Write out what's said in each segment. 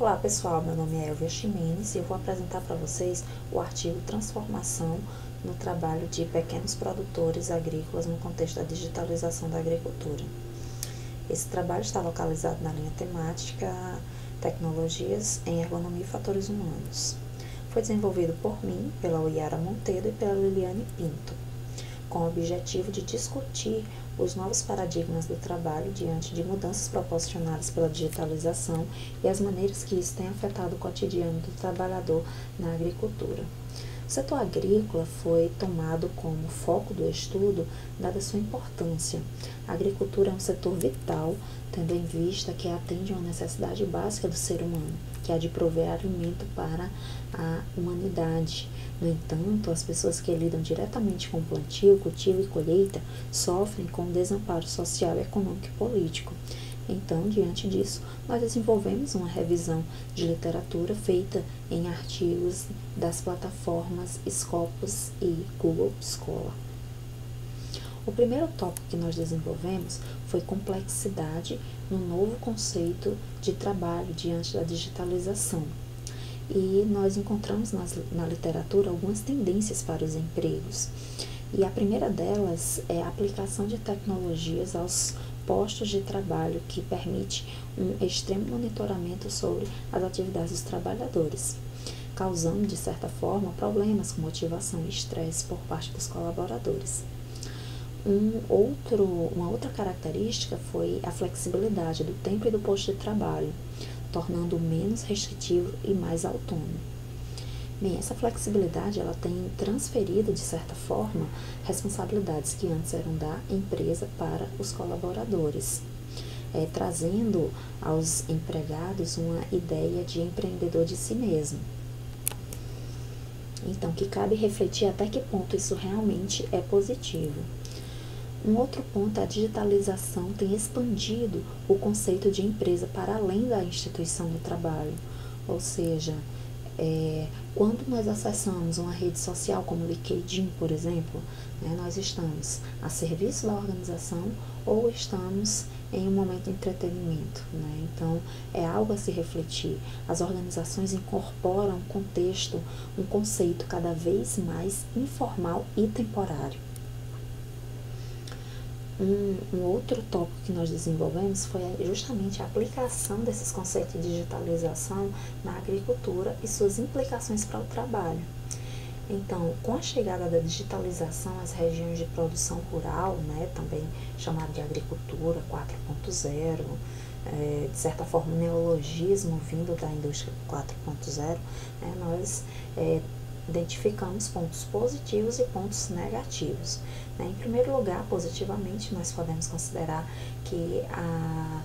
Olá pessoal, meu nome é Elvia Ximenes e eu vou apresentar para vocês o artigo Transformação no trabalho de pequenos produtores agrícolas no contexto da digitalização da agricultura. Esse trabalho está localizado na linha temática Tecnologias em Ergonomia e Fatores Humanos. Foi desenvolvido por mim, pela Oiara Monteiro e pela Liliane Pinto, com o objetivo de discutir os novos paradigmas do trabalho diante de mudanças proporcionadas pela digitalização e as maneiras que isso tem afetado o cotidiano do trabalhador na agricultura. O setor agrícola foi tomado como foco do estudo, dada sua importância. A agricultura é um setor vital, tendo em vista que atende uma necessidade básica do ser humano, que é a de prover alimento para a humanidade. No entanto, as pessoas que lidam diretamente com plantio, cultivo e colheita sofrem com desamparo social, econômico e político. Então, diante disso, nós desenvolvemos uma revisão de literatura feita em artigos das plataformas Scopus e Google Scholar. O primeiro tópico que nós desenvolvemos foi complexidade no novo conceito de trabalho diante da digitalização. E nós encontramos nas, na literatura algumas tendências para os empregos. E a primeira delas é a aplicação de tecnologias aos postos de trabalho que permite um extremo monitoramento sobre as atividades dos trabalhadores, causando, de certa forma, problemas com motivação e estresse por parte dos colaboradores. Um outro, uma outra característica foi a flexibilidade do tempo e do posto de trabalho, tornando menos restritivo e mais autônomo. Bem, essa flexibilidade ela tem transferido, de certa forma, responsabilidades que antes eram da empresa para os colaboradores, é, trazendo aos empregados uma ideia de empreendedor de si mesmo. Então, que cabe refletir até que ponto isso realmente é positivo. Um outro ponto a digitalização tem expandido o conceito de empresa para além da instituição do trabalho, ou seja, é, quando nós acessamos uma rede social como o LinkedIn, por exemplo, né, nós estamos a serviço da organização ou estamos em um momento de entretenimento. Né? Então, é algo a se refletir. As organizações incorporam um contexto, um conceito cada vez mais informal e temporário. Um, um, outro tópico que nós desenvolvemos foi justamente a aplicação desses conceitos de digitalização na agricultura e suas implicações para o trabalho. Então, com a chegada da digitalização às regiões de produção rural, né, também chamada de agricultura 4.0, é, de certa forma, neologismo vindo da indústria 4.0, né, nós é, identificamos pontos positivos e pontos negativos. Né? Em primeiro lugar, positivamente, nós podemos considerar que a,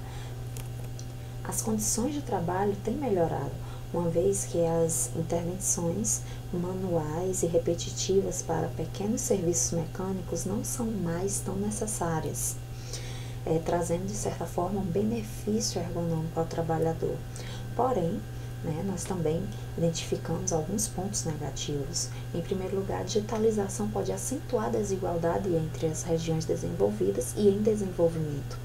as condições de trabalho têm melhorado, uma vez que as intervenções manuais e repetitivas para pequenos serviços mecânicos não são mais tão necessárias. É, trazendo de certa forma um benefício ergonômico ao trabalhador. Porém, né, nós também identificamos alguns pontos negativos. Em primeiro lugar, a digitalização pode acentuar a desigualdade entre as regiões desenvolvidas e em desenvolvimento.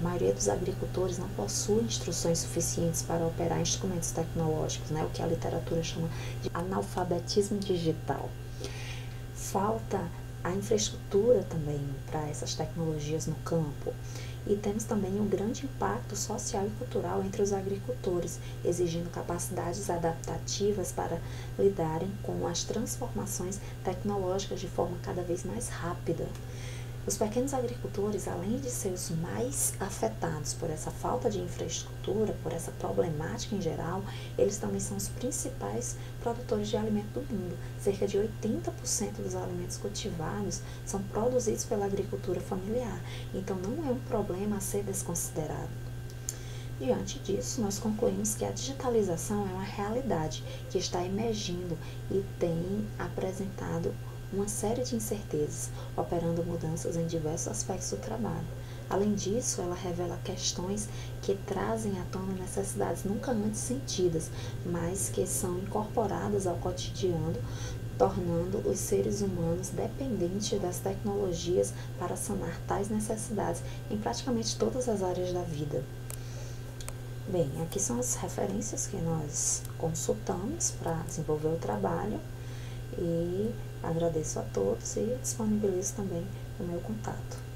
A maioria dos agricultores não possui instruções suficientes para operar instrumentos tecnológicos, né, o que a literatura chama de analfabetismo digital. Falta a infraestrutura também para essas tecnologias no campo. E temos também um grande impacto social e cultural entre os agricultores, exigindo capacidades adaptativas para lidarem com as transformações tecnológicas de forma cada vez mais rápida. Os pequenos agricultores, além de ser os mais afetados por essa falta de infraestrutura, por essa problemática em geral, eles também são os principais produtores de alimento do mundo. Cerca de 80% dos alimentos cultivados são produzidos pela agricultura familiar, então não é um problema a ser desconsiderado. Diante disso, nós concluímos que a digitalização é uma realidade que está emergindo e tem apresentado uma série de incertezas, operando mudanças em diversos aspectos do trabalho. Além disso, ela revela questões que trazem à tona necessidades nunca antes sentidas, mas que são incorporadas ao cotidiano, tornando os seres humanos dependentes das tecnologias para sanar tais necessidades em praticamente todas as áreas da vida. Bem, aqui são as referências que nós consultamos para desenvolver o trabalho e agradeço a todos e disponibilizo também o meu contato.